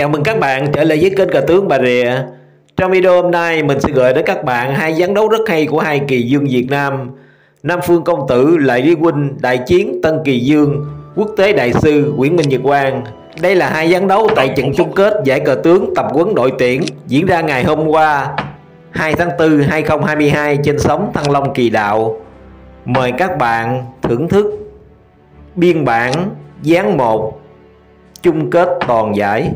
Chào mừng các bạn trở lại với kênh Cờ Tướng Bà Rịa. Trong video hôm nay mình sẽ gửi đến các bạn hai ván đấu rất hay của hai kỳ dương Việt Nam. Nam Phương Công Tử, Lại Lý Huynh, Đại Chiến, Tân Kỳ Dương, Quốc tế Đại Sư, Nguyễn Minh Nhật Quang. Đây là hai ván đấu tại trận chung kết giải cờ tướng tập quấn đội tuyển diễn ra ngày hôm qua 2 tháng 4 2022 trên sóng Thăng Long Kỳ Đạo. Mời các bạn thưởng thức biên bản gián 1 chung kết toàn giải.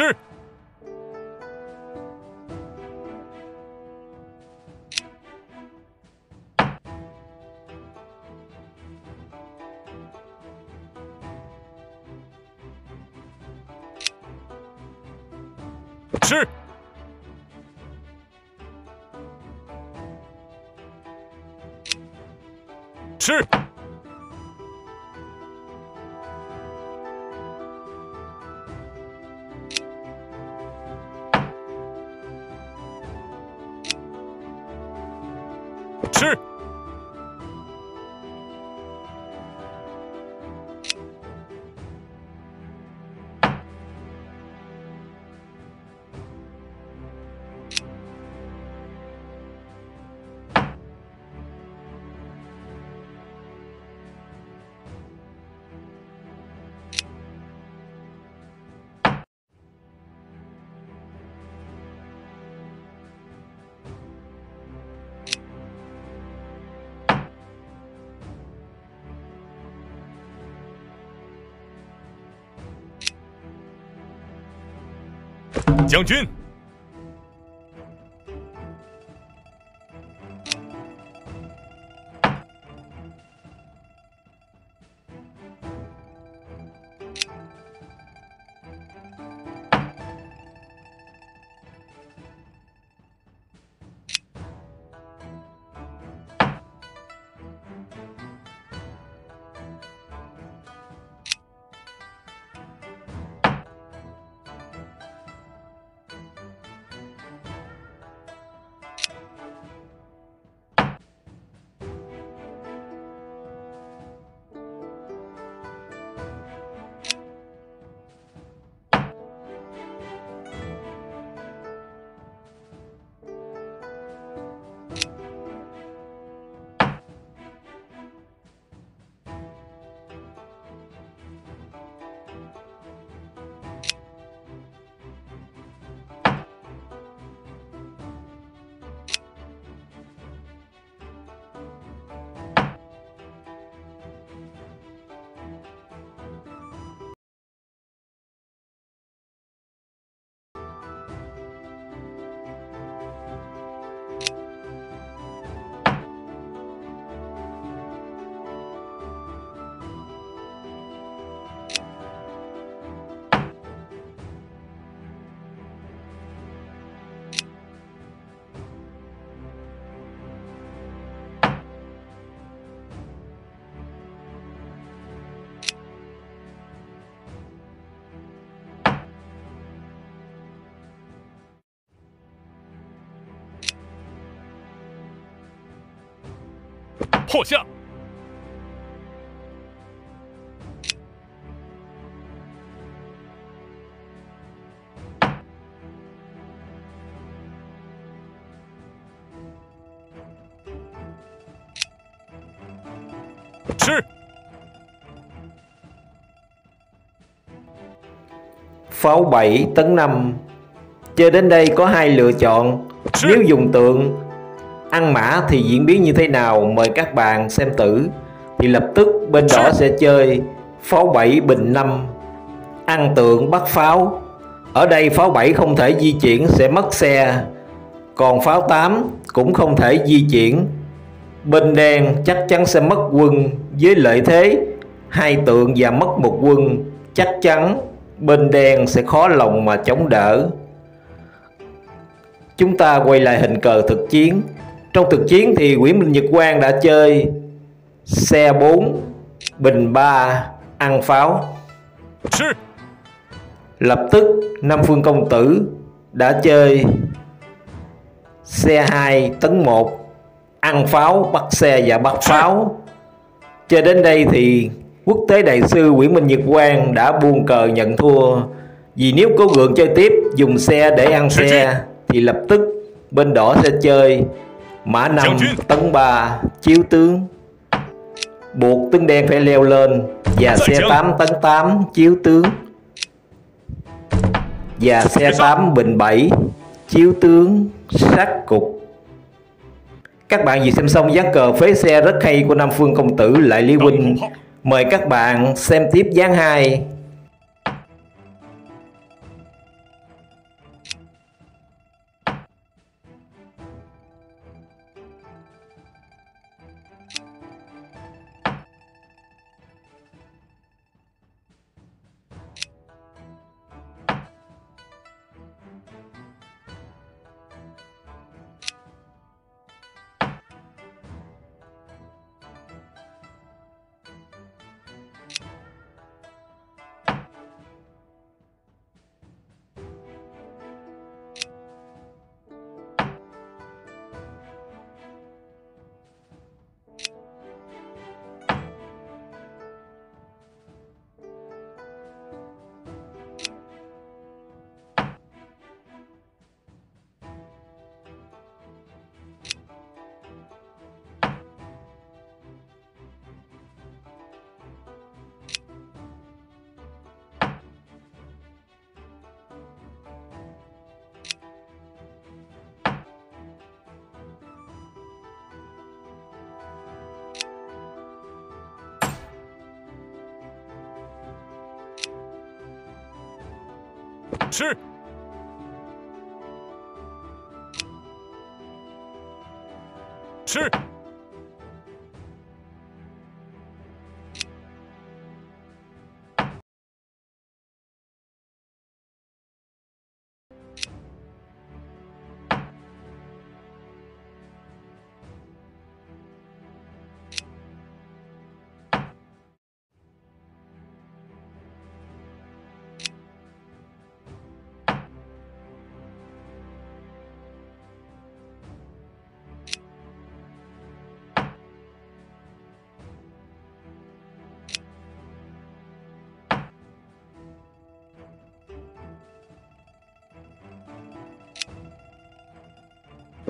吃吃吃。吃。将军，破下。 是， Pháo 7 tấn 5 Chơi đến đây có hai lựa chọn Chứ. Nếu dùng tượng ăn mã thì diễn biến như thế nào? Mời các bạn xem tử Thì lập tức bên đỏ sẽ chơi pháo 7 bình 5 Ăn tượng bắt pháo. Ở đây pháo 7 không thể di chuyển, sẽ mất xe. Còn pháo 8 cũng không thể di chuyển. Bên đen chắc chắn sẽ mất quân. Với lợi thế, hai tượng và mất một quân, chắc chắn bên đen sẽ khó lòng mà chống đỡ. Chúng ta quay lại hình cờ thực chiến. Trong thực chiến thì Nguyễn Minh Nhật Quang đã chơi xe 4, bình 3, ăn pháo. 是，Lập tức Nam Phương Công Tử đã chơi xe 2 tấn 1 ăn pháo bắt xe và bắt pháo. Chơi đến đây thì quốc tế đại sư Nguyễn Minh Nhật Quang đã buông cờ nhận thua. Vì nếu cố gượng chơi tiếp dùng xe để ăn xe thì lập tức bên đỏ sẽ chơi Mã năm tấn ba chiếu tướng. Buộc tướng đen phải leo lên Và xe 8 tấn 8 chiếu tướng. Và xe 8 bình 7 chiếu tướng sát cục. Các bạn vừa xem xong dáng cờ phế xe rất hay của Nam Phương Công Tử lại Lý Huynh. Mời các bạn xem tiếp dáng 2吃。吃。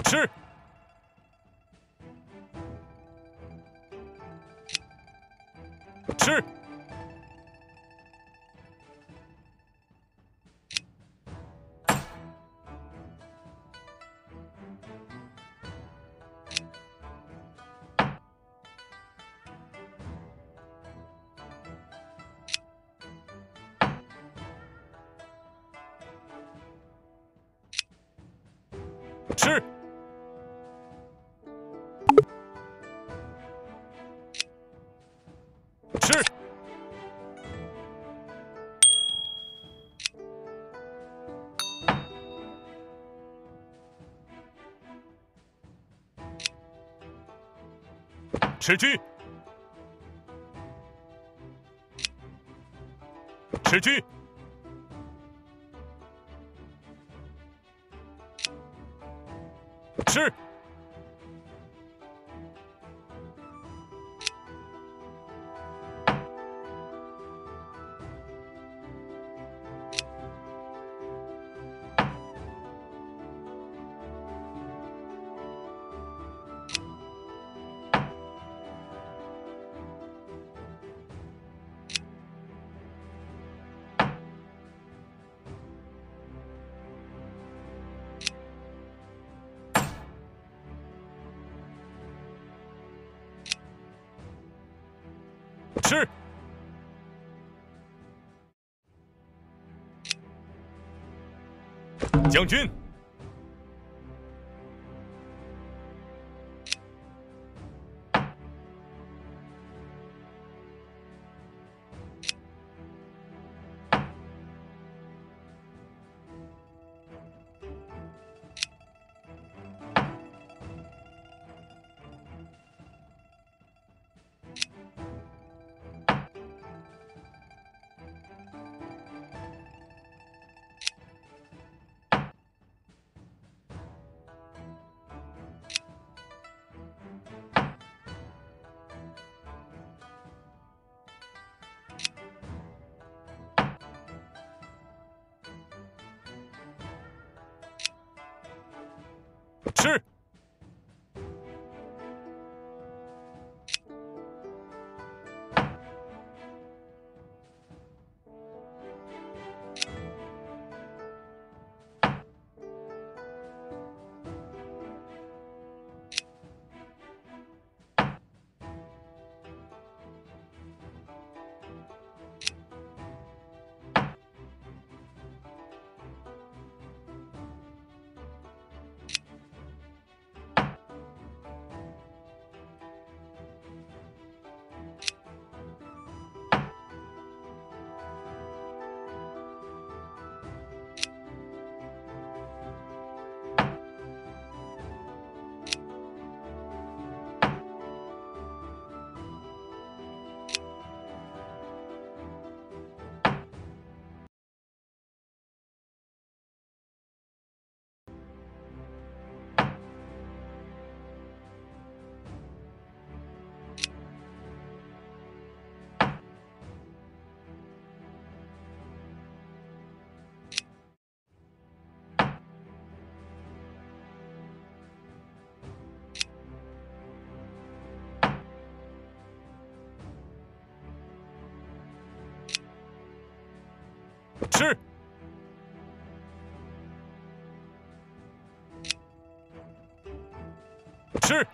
吃。吃。吃。吃鸡，吃鸡，吃。是，将军，吃。吃。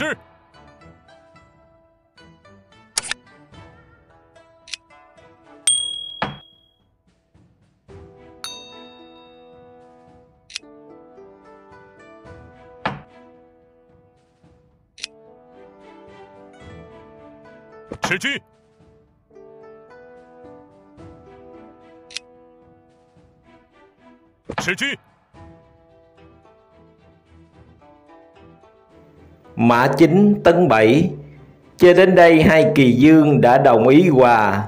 吃，吃鸡，吃鸡，Mã 9 tấn 7 Chơi đến đây hai kỳ dương đã đồng ý hòa.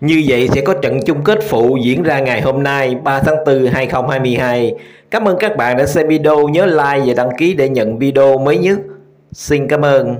Như vậy sẽ có trận chung kết phụ diễn ra ngày hôm nay 3 tháng 4 2022 Cảm ơn các bạn đã xem video. Nhớ like và đăng ký để nhận video mới nhất. Xin cảm ơn.